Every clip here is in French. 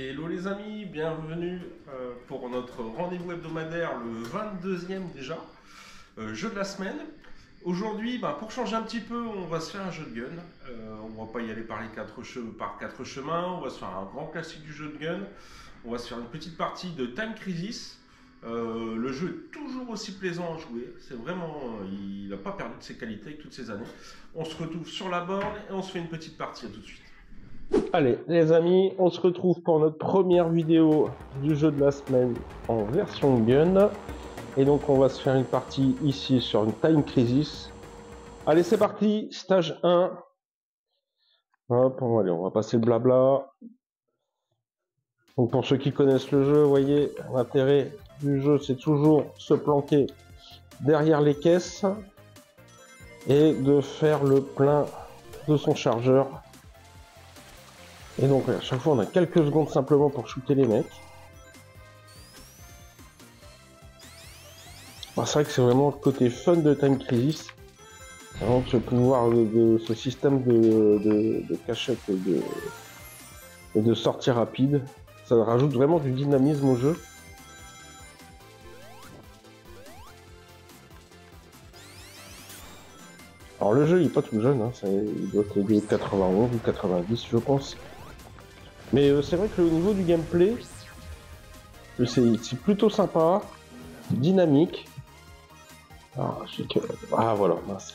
Hello les amis, bienvenue euh, pour notre rendez-vous hebdomadaire, le 22e déjà, euh, jeu de la semaine. Aujourd'hui, bah, pour changer un petit peu, on va se faire un jeu de gun. Euh, on va pas y aller par, les quatre par quatre chemins, on va se faire un grand classique du jeu de gun. On va se faire une petite partie de Time Crisis. le jeu est toujours aussi plaisant à jouer, c'est vraiment, il n'a pas perdu de ses qualités avec toutes ces années. On se retrouve sur la borne et on se fait une petite partie, tout de suite. Allez, les amis, on se retrouve pour notre première vidéo du jeu de la semaine en version gun. Et donc, on va se faire une partie ici sur une Time Crisis. Allez, c'est parti, stage 1. Hop, allez, on va passer le blabla. Donc, pour ceux qui connaissent le jeu, vous voyez, l'intérêt du jeu, c'est toujours se planquer derrière les caisses et de faire le plein de son chargeur et donc à chaque fois on a quelques secondes simplement pour shooter les mecs. c'est vrai que c'est vraiment le côté fun de Time Crisis. Vraiment ce pouvoir de, ce système de, cachette et de, de sortie rapide. Ça rajoute vraiment du dynamisme au jeu. Alors le jeu il est pas tout jeune, hein. il doit être de 91 ou 90 je pense. Mais euh, c'est vrai que au niveau du gameplay, c'est plutôt sympa, dynamique. Ah, ah voilà, mince.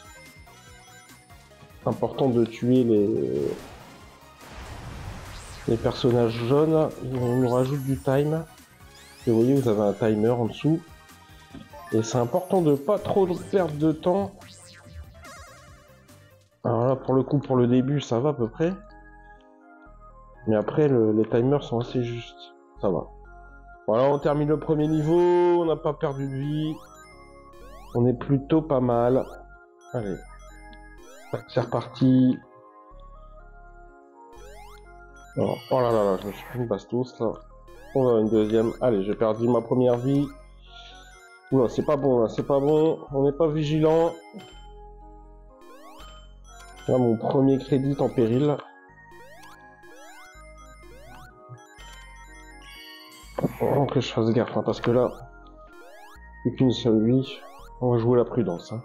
Important de tuer les les personnages jaunes. On nous rajoute du time. Et vous voyez, vous avez un timer en dessous. Et c'est important de pas trop perdre de temps. Alors là, pour le coup, pour le début, ça va à peu près. Mais après, les timers sont assez justes. Ça va. Voilà, on termine le premier niveau. On n'a pas perdu de vie. On est plutôt pas mal. Allez. C'est reparti. Oh, oh, là là là, je me suis une bastos là. On va une deuxième. Allez, j'ai perdu ma première vie. Oula, c'est pas bon là, c'est pas bon. On n'est pas vigilant. Là, mon premier crédit en péril. Que je fasse gaffe, hein, parce que là, plus qu'une seule vie, on va jouer la prudence. Hein.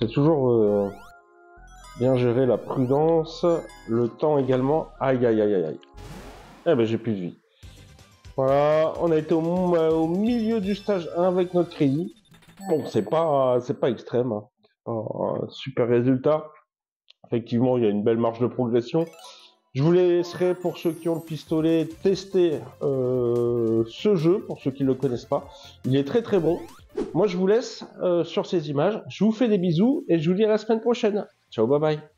C'est toujours euh, bien gérer la prudence, le temps également. Aïe aïe aïe aïe aïe. Eh ben j'ai plus de vie. Voilà, on a été au, milieu du stage 1 avec notre crédit. Bon, c'est pas c'est pas extrême, hein. super résultat. Effectivement, il y a une belle marge de progression. Je vous laisserai, pour ceux qui ont le pistolet, tester euh, ce jeu, pour ceux qui ne le connaissent pas. Il est très très bon. Moi, je vous laisse euh, sur ces images. Je vous fais des bisous et je vous dis à la semaine prochaine. Ciao, bye bye.